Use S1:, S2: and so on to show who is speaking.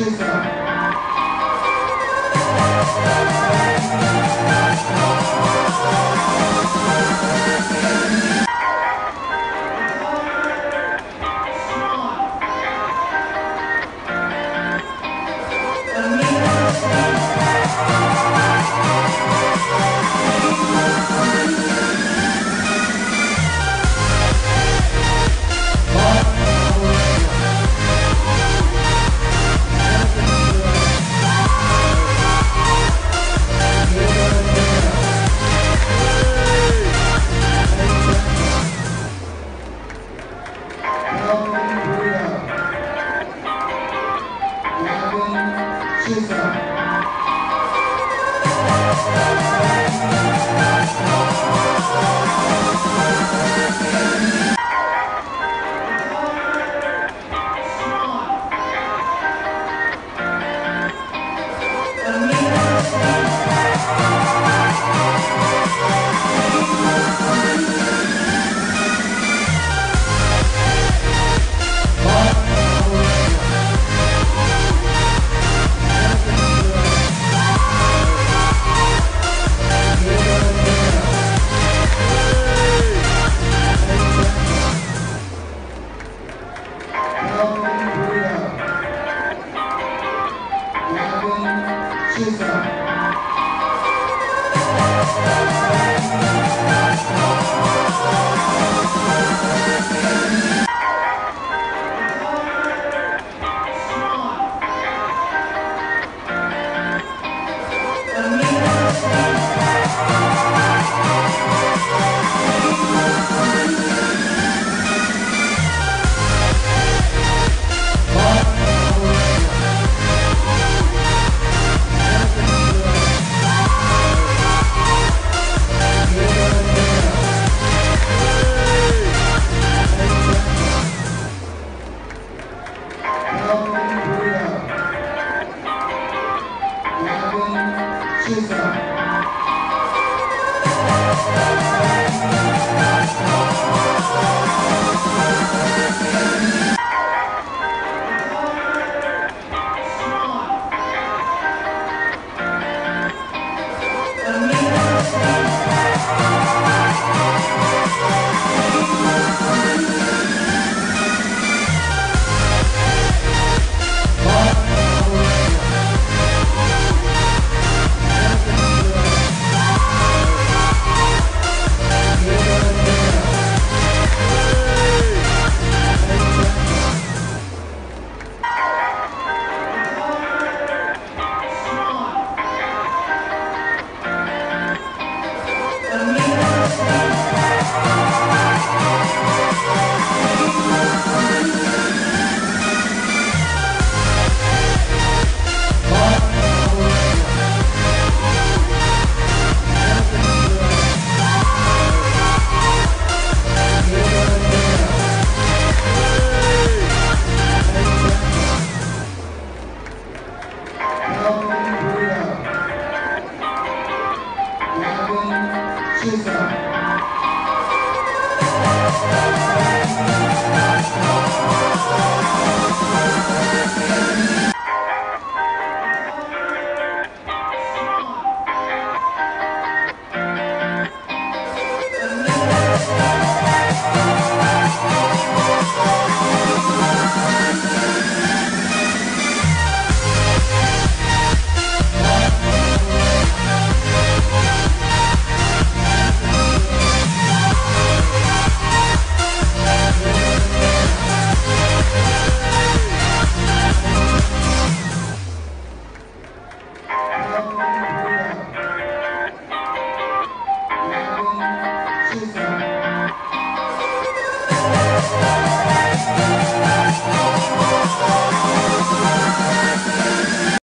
S1: Thank you.
S2: Thank you.
S1: you.